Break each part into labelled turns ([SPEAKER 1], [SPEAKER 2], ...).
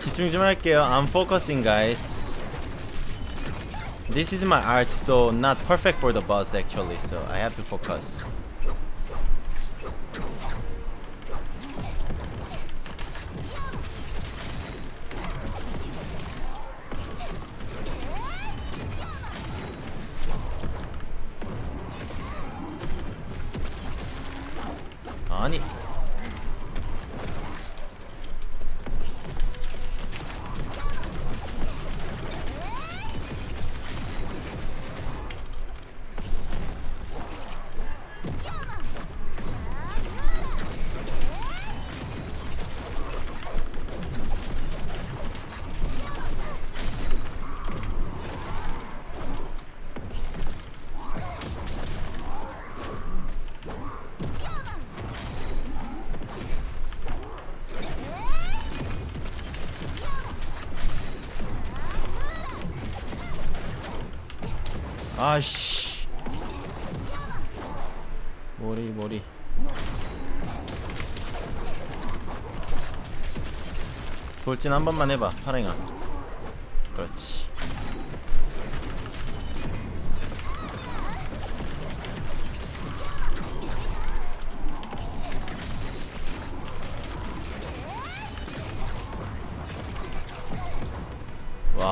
[SPEAKER 1] 집중 좀 할게요. I'm focusing, guys. This is my art, so not perfect for the boss actually, so I have to focus. 아씨. 머리 머리. 돌진 한 번만 해봐 파랭아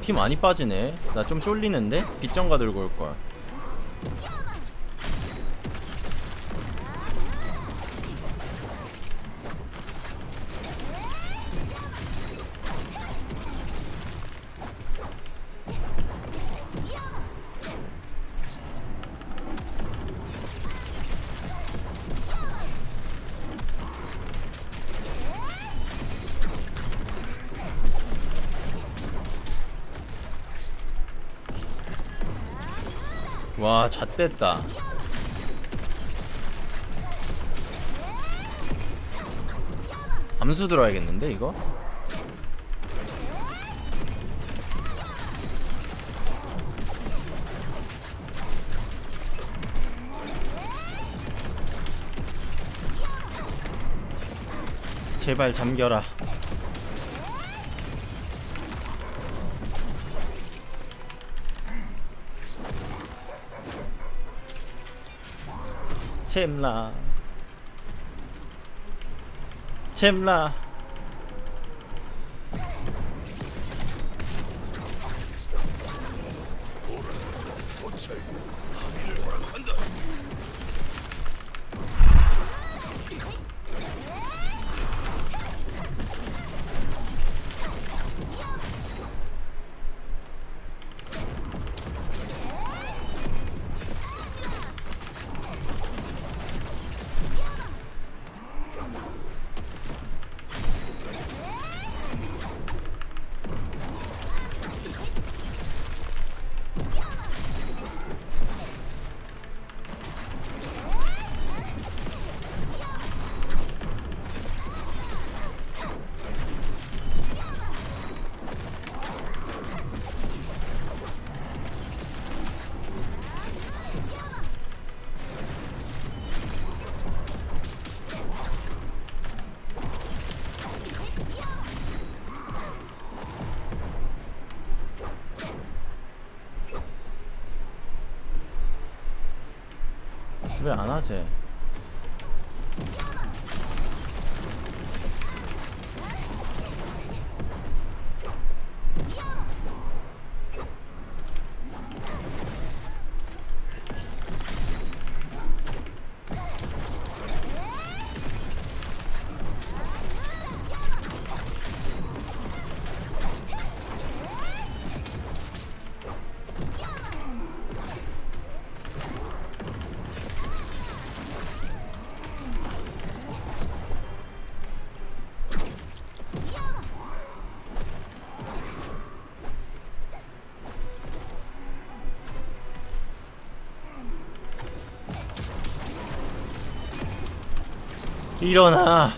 [SPEAKER 1] 피 많이 빠지네 나 좀 쫄리는데? 빗정가 들고 올걸 잣됐다 암수 들어야겠는데 이거? 제발 잠겨라 챔라 챔라 왜 안 하지? 일어나.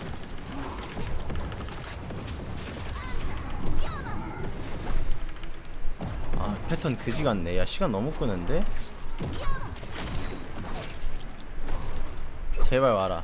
[SPEAKER 1] 아 패턴 그지 같네. 야 시간 너무 끄는데? 제발 와라.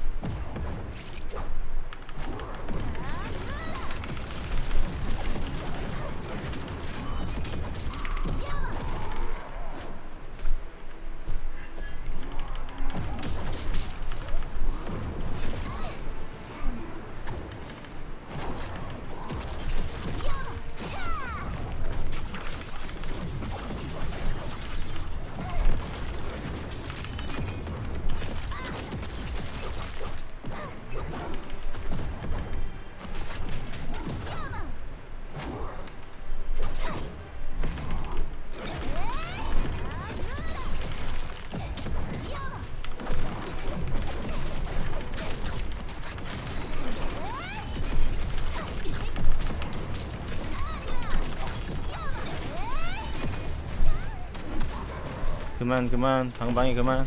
[SPEAKER 1] 그만 그만. 방방이 그만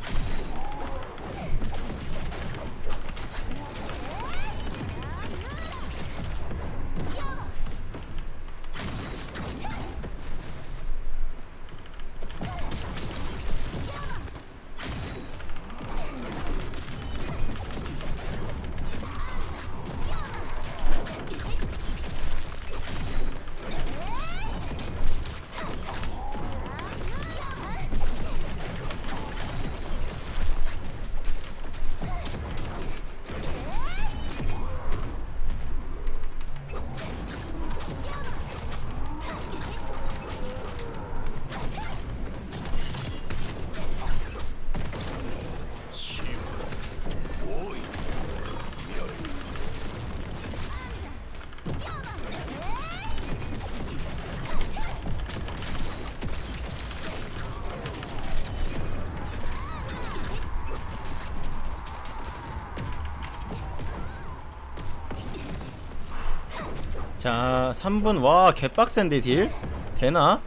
[SPEAKER 1] 자 3분 와 개빡센데 딜? 되나?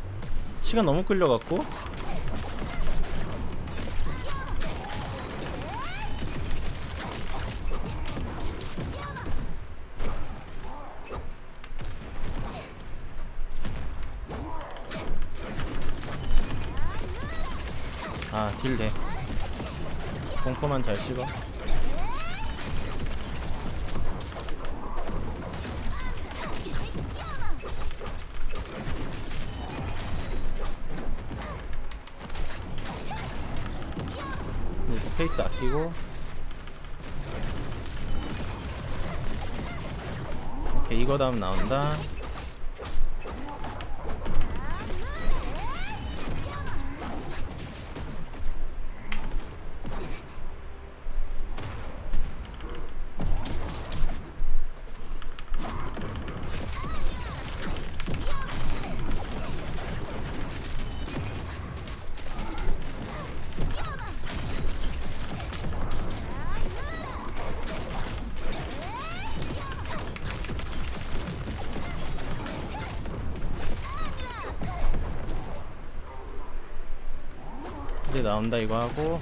[SPEAKER 1] 시간 너무 끌려갖고 아 딜 돼. 공포만 잘 씹어. 스페이스 아끼고. 오케이 이거 다음 나온다 나온다 이거 하고.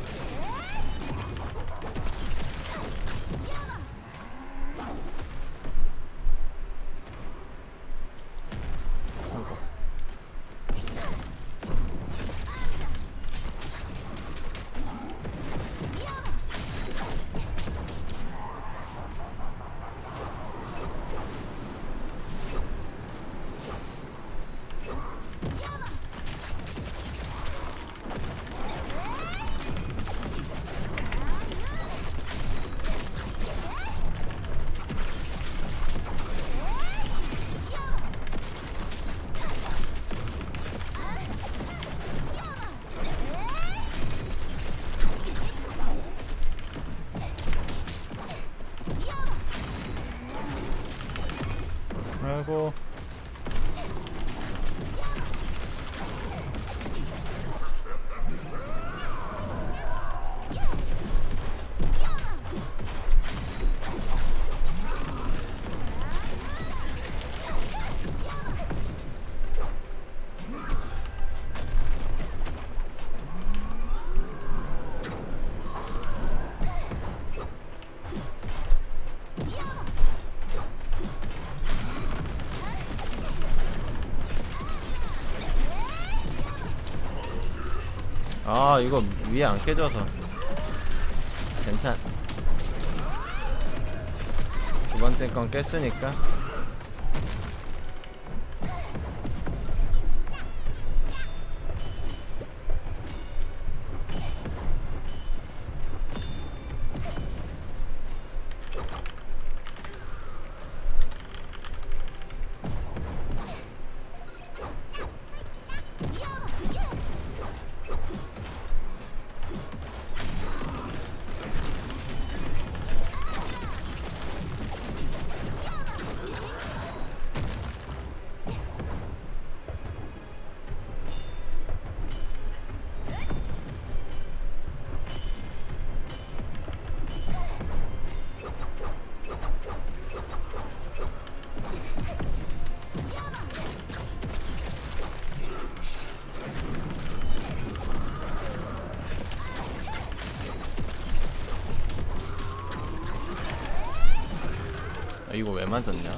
[SPEAKER 1] 아 이거 위에 안 깨져서. 괜찮. 두 번째 건 깼으니까 이거 왜 맞았냐?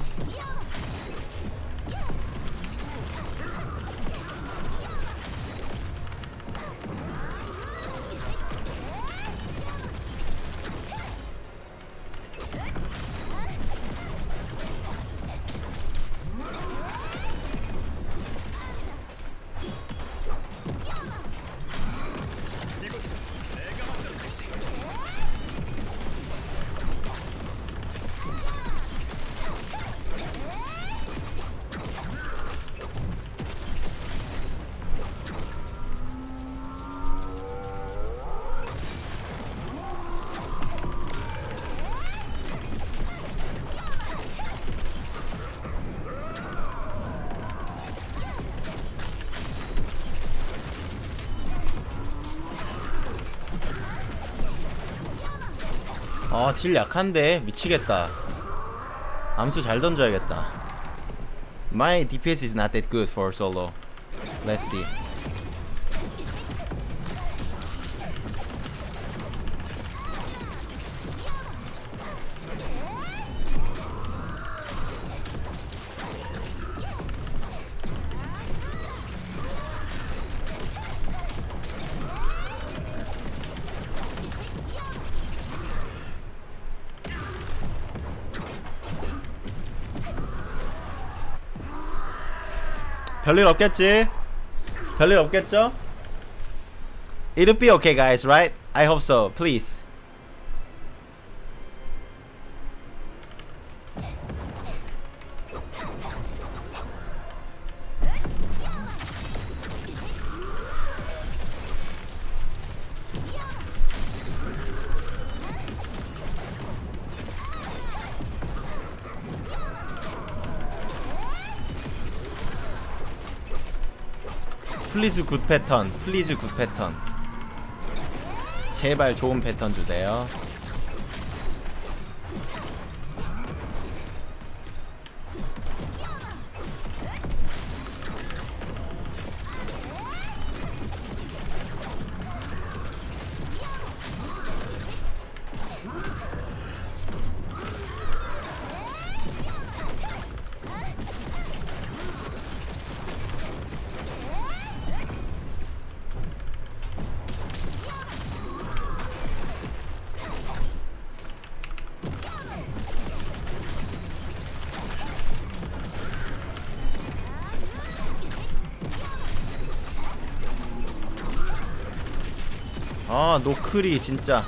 [SPEAKER 1] 아, 딜 약한데 미치겠다. 암수 잘 던져야겠다. My DPS is not that good for solo. Let's see. 별일 없겠지? 별일 없겠죠? It'll be okay, guys, right? I hope so. Please. 플리즈 굿 패턴. 플리즈 굿 패턴. 제발 좋은 패턴 주세요. 아, 노크리 진짜.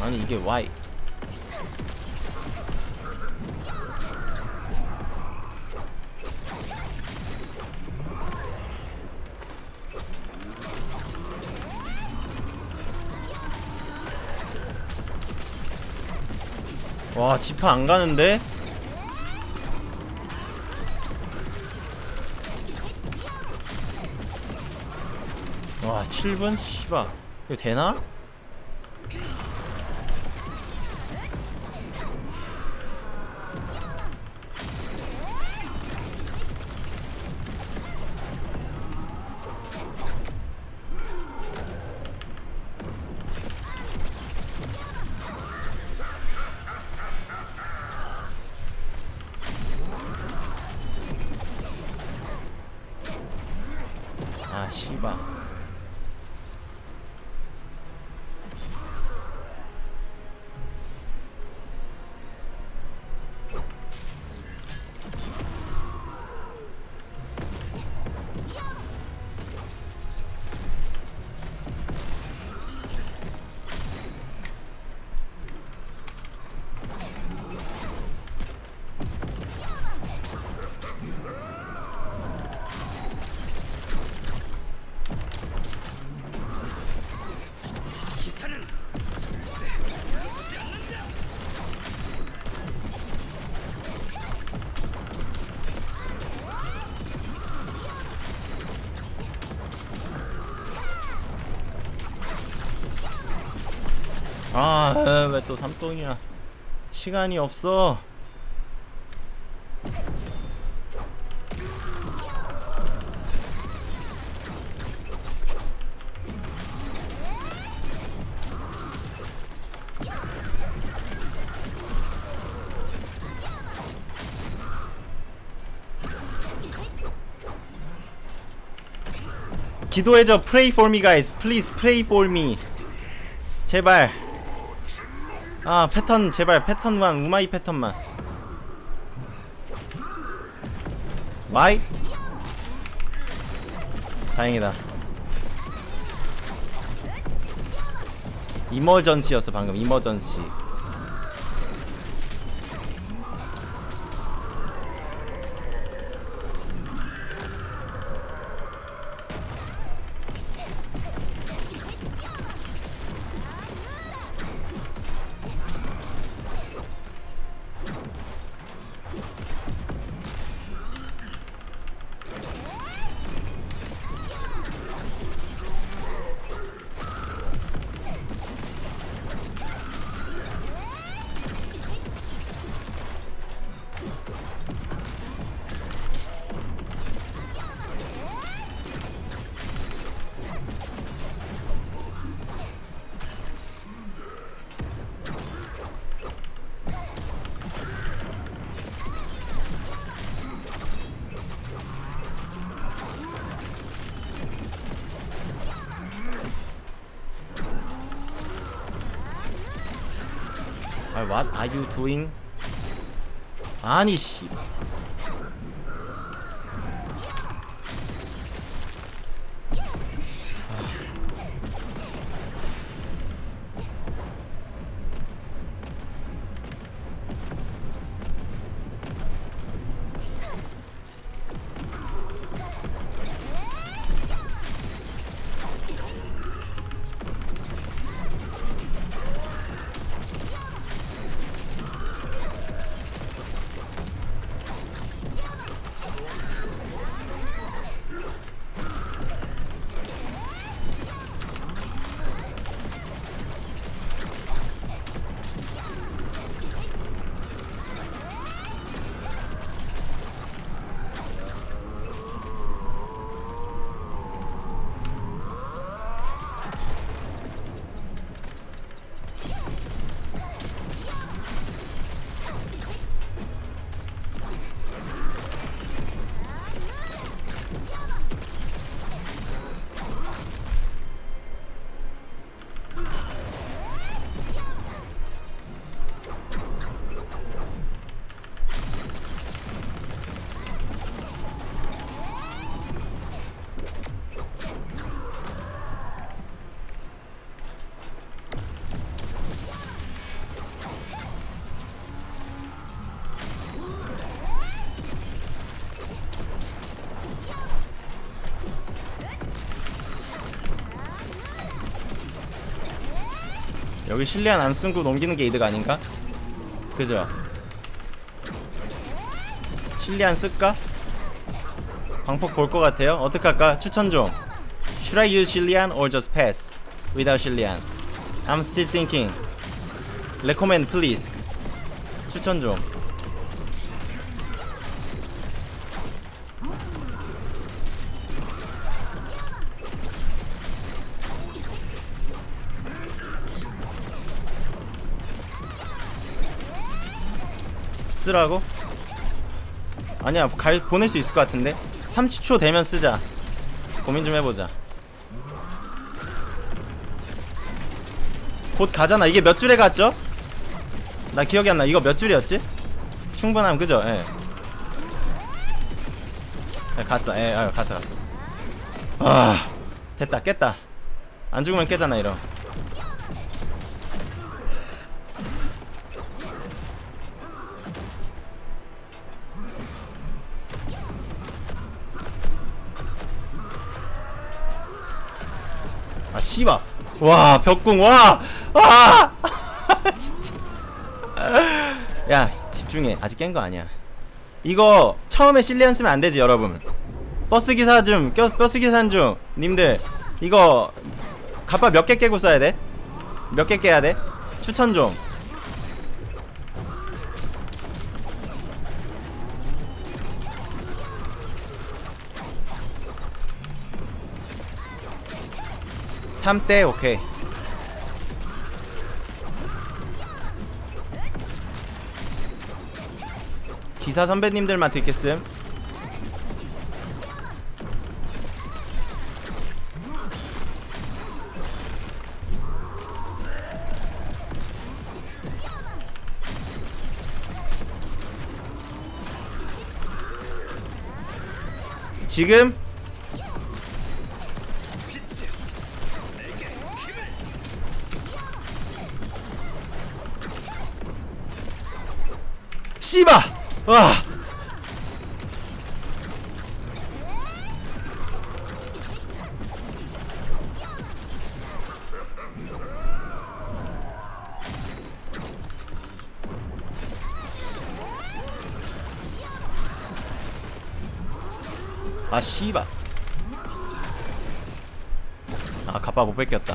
[SPEAKER 1] 아니 이게 Y 와 지파 안 가는데? 7분? 씨바 이거 되나? 아 씨바 아 왜 또 삼똥이야 시간이 없어 기도해줘 pray for me guys please pray for me 제발 아 패턴 제발 패턴만 우마이 패턴만. 마이? 다행이다. 이머전시였어 방금. 이머전시 what are you doing? 아니 씨. 여기 실리안 안 쓴고 넘기는 게 이득 아닌가? 그죠? 실리안 쓸까? 광폭 볼 것 같아요. 어떻게 할까? 추천 좀. Should I use Shilian or just pass without Shilian? I'm still thinking. Recommend please. 추천 좀. 쓰라고? 아니야 갈, 보낼 수 있을 것 같은데 30초 되면 쓰자 고민 좀 해보자 곧 가잖아 이게 몇 줄에 갔죠? 나 기억이 안나 이거 몇 줄이었지? 충분함 그죠? 예. 예 갔어 예 아유 갔어 갔어 아 됐다 깼다 안 죽으면 깨잖아 이러 씨바. 와 벽궁 와와! 진짜. 야 집중해. 아직 깬 거 아니야. 이거 처음에 실리안 쓰면 안 되지 여러분. 버스 기사 좀 껴, 버스 기사 좀 님들. 이거 갑바 몇 개 깨고 써야 돼? 몇 개 깨야 돼? 추천 좀 3대 오케이. 기사 선배님들만 듣겠음. 지금 아 씨바 아 갑바 못 뺏겼다.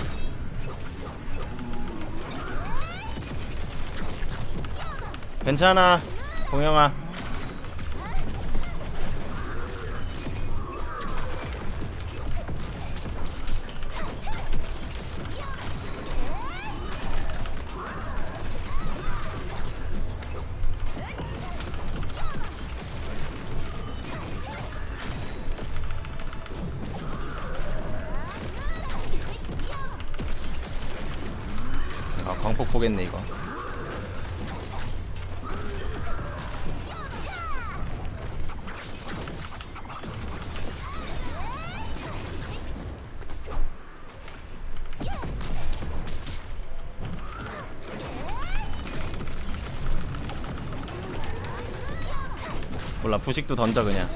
[SPEAKER 1] 괜찮아 공영아 아 몰라. 부식도 던져 그냥